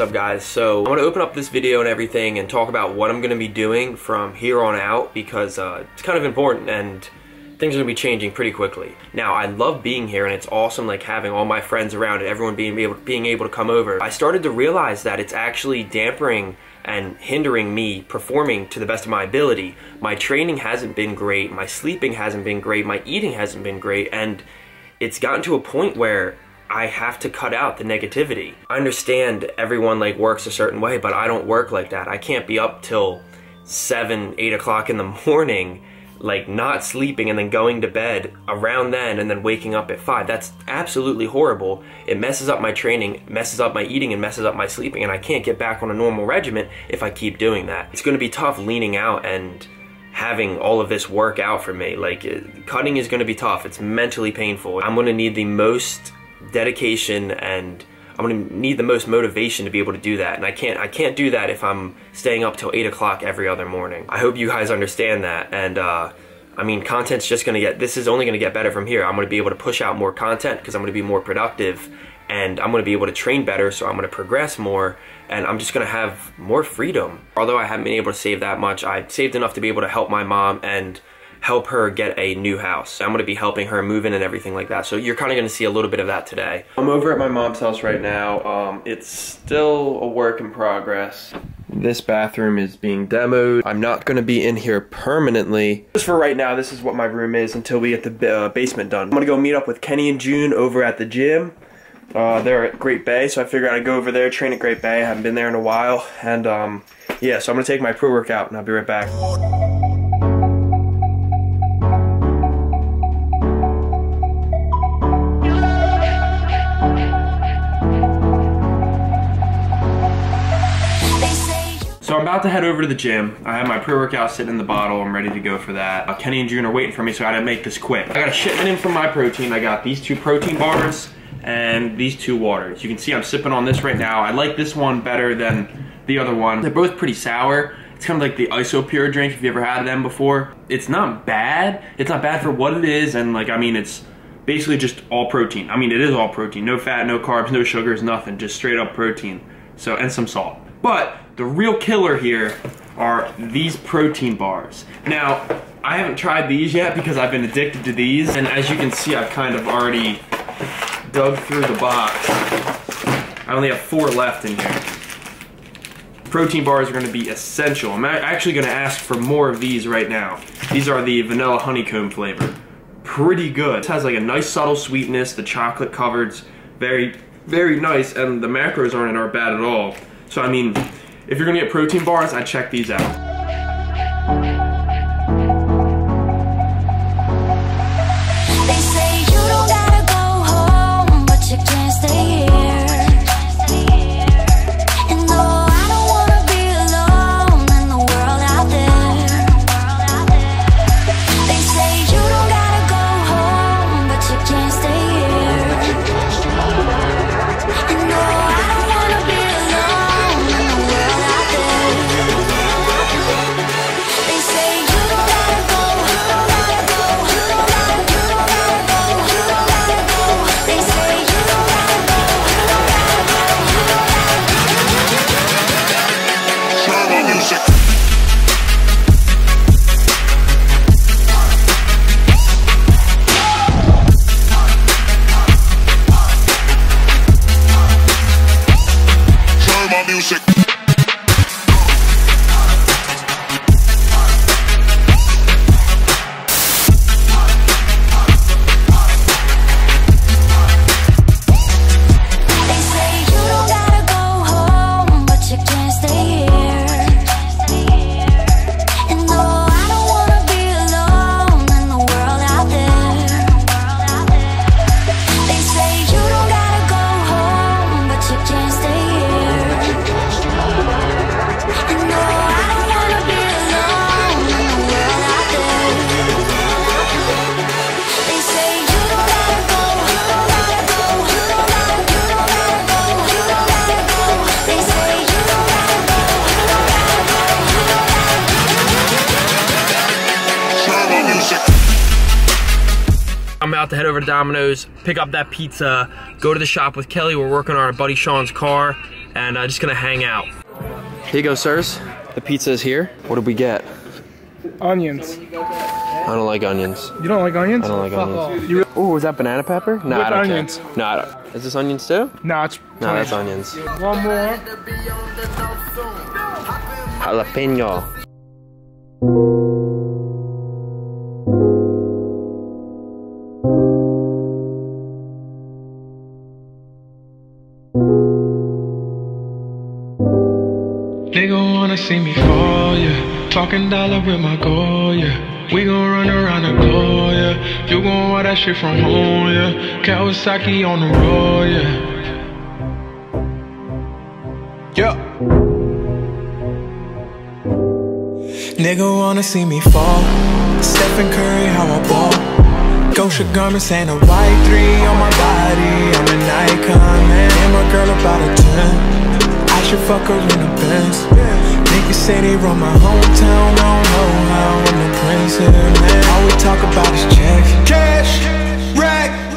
Up guys? So I'm to open up this video and everything and talk about what I'm going to be doing from here on out because uh, it's kind of important and things are to be changing pretty quickly. Now I love being here and it's awesome like having all my friends around and everyone being able, being able to come over. I started to realize that it's actually dampering and hindering me performing to the best of my ability. My training hasn't been great, my sleeping hasn't been great, my eating hasn't been great and it's gotten to a point where I have to cut out the negativity. I understand everyone like works a certain way, but I don't work like that. I can't be up till seven, eight o'clock in the morning, like not sleeping and then going to bed around then and then waking up at five. That's absolutely horrible. It messes up my training, messes up my eating and messes up my sleeping and I can't get back on a normal regimen if I keep doing that. It's gonna be tough leaning out and having all of this work out for me. Like cutting is gonna be tough. It's mentally painful. I'm gonna need the most dedication and I'm gonna need the most motivation to be able to do that. And I can't I can't do that if I'm staying up till eight o'clock every other morning. I hope you guys understand that. And uh, I mean content's just gonna get this is only gonna get better from here. I'm gonna be able to push out more content because I'm gonna be more productive and I'm gonna be able to train better, so I'm gonna progress more, and I'm just gonna have more freedom. Although I haven't been able to save that much, I saved enough to be able to help my mom and help her get a new house. I'm gonna be helping her move in and everything like that. So you're kind of gonna see a little bit of that today. I'm over at my mom's house right now. Um, it's still a work in progress. This bathroom is being demoed. I'm not gonna be in here permanently. Just for right now, this is what my room is until we get the uh, basement done. I'm gonna go meet up with Kenny and June over at the gym. Uh, they're at Great Bay, so I figured I'd go over there, train at Great Bay. I haven't been there in a while. And um, yeah, so I'm gonna take my pre-workout and I'll be right back. About to head over to the gym. I have my pre-workout sitting in the bottle. I'm ready to go for that. Uh, Kenny and June are waiting for me, so I gotta make this quick. I got a shipment in from Myprotein. I got these two protein bars and these two waters. You can see I'm sipping on this right now. I like this one better than the other one. They're both pretty sour. It's kind of like the Isopure drink, if you ever had them before. It's not bad. It's not bad for what it is, and like, I mean, it's basically just all protein. I mean, it is all protein. No fat, no carbs, no sugars, nothing. Just straight up protein. So, and some salt. But the real killer here are these protein bars. Now, I haven't tried these yet because I've been addicted to these. And as you can see, I've kind of already dug through the box. I only have four left in here. Protein bars are gonna be essential. I'm actually gonna ask for more of these right now. These are the vanilla honeycomb flavor. Pretty good. It has like a nice subtle sweetness. The chocolate covered's very, very nice and the macros aren't, aren't bad at all. So I mean, if you're gonna get protein bars, I check these out. About to head over to Domino's, pick up that pizza, go to the shop with Kelly. We're working on our buddy Sean's car. and uh, just gonna hang out. Here you go, sirs. The pizza is here. What did we get? Onions. I don't like onions. You don't like onions? I don't like onions. Oh, is that banana pepper? No, With I don't onions. care. No, I don't. Is this onions too? Nah, it's No, plain. that's onions. One more. Jalapeno. Nigga wanna see me fall, yeah. Talking dollar with my goal, yeah. We gon' run around the globe, yeah. You gon' want that shit from home, yeah. Kawasaki on the road, yeah. Yeah. Nigga wanna see me fall. Stephen Curry, how I ball. Gosha garments and a white three on my body. I'm an icon, man. And my girl should fuck her in the Benz. Niggas say they run my hometown. I don't know how I'm the prince here, man. All we talk about is checks. Cash, rack,